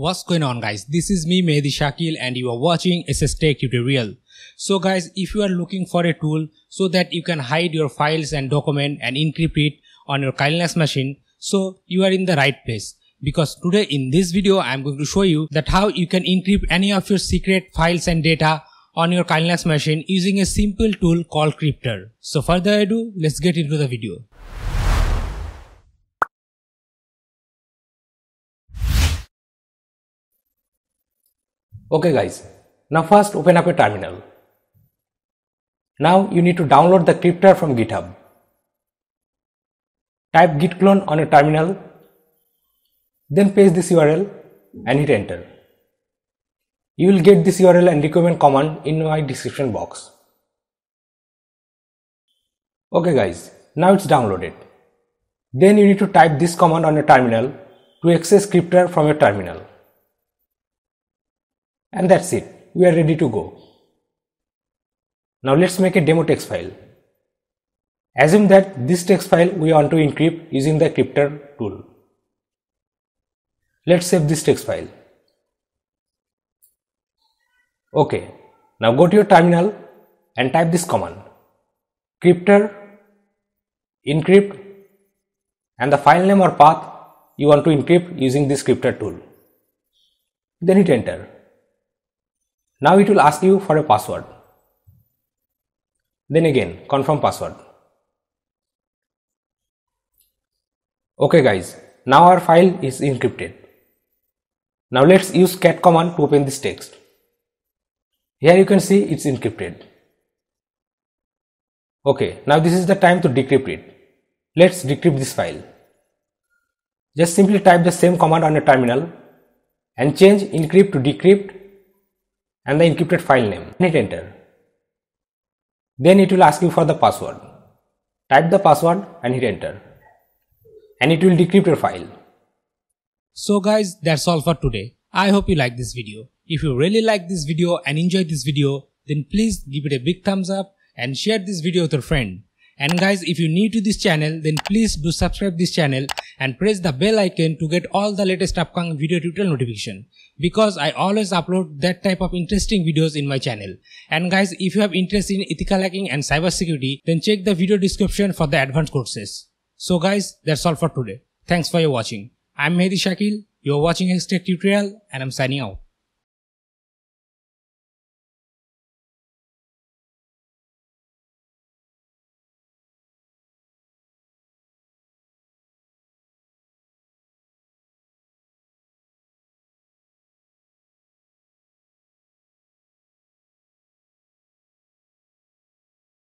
What's going on guys? This is me Mehedi Shakeel and you are watching SSTec tutorial. So guys, if you are looking for a tool so that you can hide your files and document and encrypt it on your Kali Linux machine, so you are in the right place. Because today in this video I am going to show you that how you can encrypt any of your secret files and data on your Kali Linux machine using a simple tool called Crypter. So further ado, let's get into the video. Okay guys, now first open up a terminal. Now you need to download the crypter from GitHub. Type git clone on a terminal, then paste this URL and hit enter. You will get this URL and requirement command in my description box. Okay guys, now it's downloaded. Then you need to type this command on a terminal to access crypter from your terminal. And that's it. We are ready to go. Now let's make a demo text file. Assume that this text file we want to encrypt using the crypter tool. Let's save this text file. Okay, now go to your terminal and type this command crypter encrypt and the file name or path you want to encrypt using this crypter tool. Then hit enter. Now it will ask you for a password. Then again confirm password. Okay guys, now our file is encrypted. Now let's use cat command to open this text. Here you can see it's encrypted. Okay, now this is the time to decrypt it. Let's decrypt this file. Just simply type the same command on a terminal and change encrypt to decrypt and the encrypted file name. Hit enter. Then it will ask you for the password. Type the password and hit enter. And it will decrypt your file. So guys, that's all for today. I hope you like this video. If you really like this video and enjoyed this video, then please give it a big thumbs up and share this video with your friend. And guys, if you're new to this channel, then please do subscribe this channel and press the bell icon to get all the latest upcoming video tutorial notification. Because I always upload that type of interesting videos in my channel. And guys, if you have interest in ethical hacking and cybersecurity, then check the video description for the advanced courses. So guys, that's all for today. Thanks for your watching. I'm Mehedi Shakeel, you're watching Tech tutorial and I'm signing out.